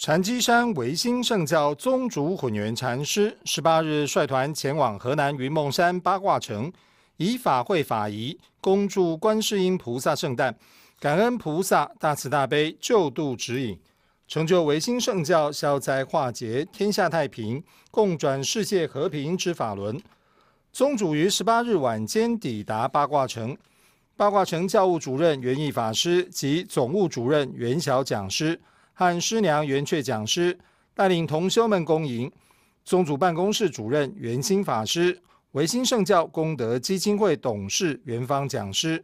禅机山维新圣教宗主混元禅师十八日率团前往河南云梦山八卦城，以法会法仪恭祝观世音菩萨圣诞，感恩菩萨大慈大悲救度指引，成就维新圣教消灾化解、天下太平、共转世界和平之法轮。宗主于十八日晚间抵达八卦城，八卦城教务主任元义法师及总务主任元小讲师。和师娘圆雀讲师带领同修们恭迎宗主办公室主任圆心法师、维新圣教功德基金会董事元方讲师、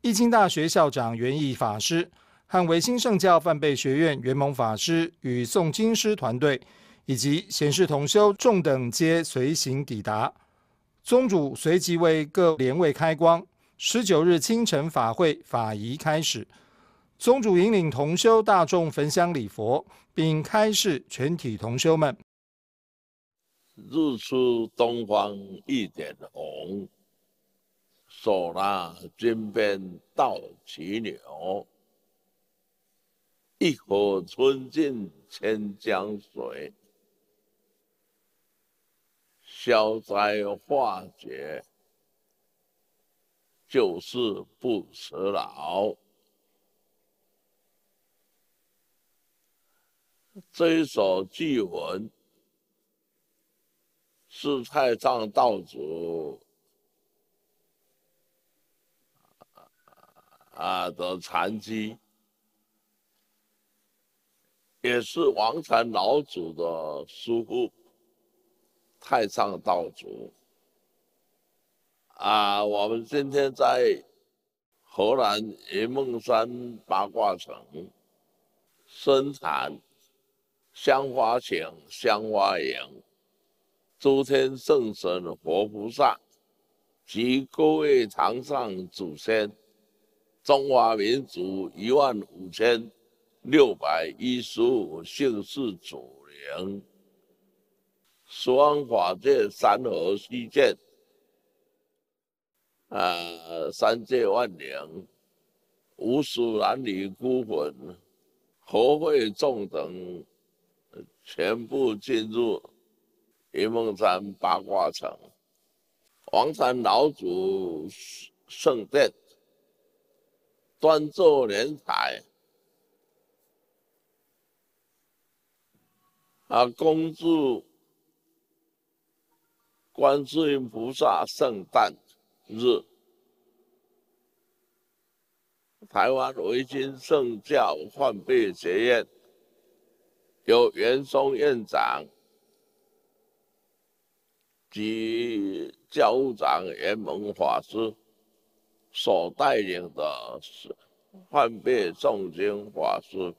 易经大学校长元义法师和维新圣教范贝学院元蒙法师与诵经师团队，以及显示同修众等皆随行抵达。宗主随即为各莲位开光。十九日清晨法会法仪开始。宗主引领同修大众焚香礼佛，并开示全体同修们：日出东方一点红，手拿金鞭到骑牛，一河春尽千江水，消灾化解，救世不辞劳。这一首祭文是太上道祖啊的禅机，也是王禅老祖的师父太上道祖啊。我们今天在河南云梦山八卦城生产。香花请，香花迎，诸天圣神活菩萨及各位堂上祖先，中华民族一万五千六百一十五姓氏祖灵，十方法界山河虚见，啊，三界万灵，无数男女孤魂，何会众等？全部进入云梦山八卦城，黄山老祖圣殿，端坐莲台，啊，恭祝观世音菩萨圣诞。日，台湾维新圣教换贝学院。由袁松院长及教务长严蒙法师所带领的换贝诵经法师，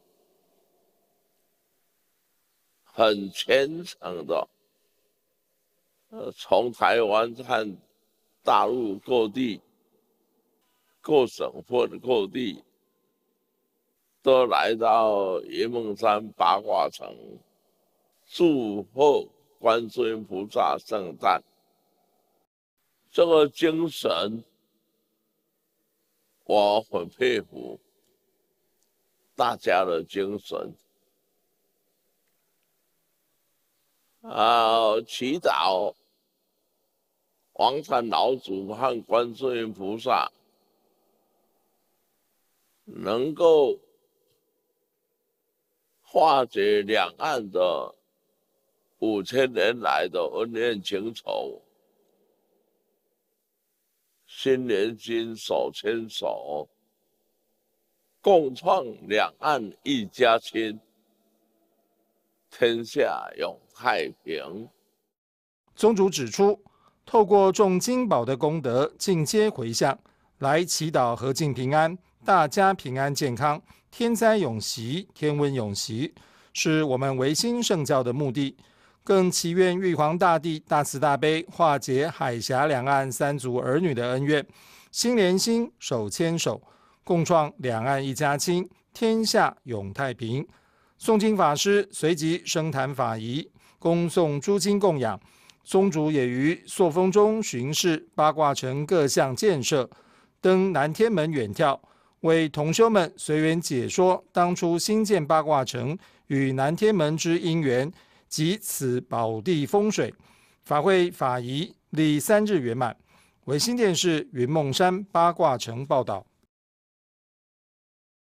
很虔诚的，呃，从台湾和大陆各地、各省份各地。都来到云梦山八卦城，祝贺观世音菩萨圣诞。这个精神，我很佩服大家的精神。啊，祈祷王禅老祖和观世音菩萨能够。化解两岸的五千年来的恩怨情仇，心连心，手牵手，共创两岸一家亲，天下永太平。宗主指出，透过众金宝的功德，进阶回向，来祈祷和敬平安，大家平安健康。天灾永息，天温永息，是我们维新圣教的目的。更祈愿玉皇大帝大慈大悲，化解海峡两岸三族儿女的恩怨，心连心，手牵手，共创两岸一家亲，天下永太平。诵经法师随即升坛法仪，恭送诸经供养。宗主也于朔风中巡视八卦城各项建设，登南天门远眺。为同修们随缘解说当初新建八卦城与南天门之因缘及此宝地风水。法会法仪历三日圆满。为新电视云梦山八卦城报道。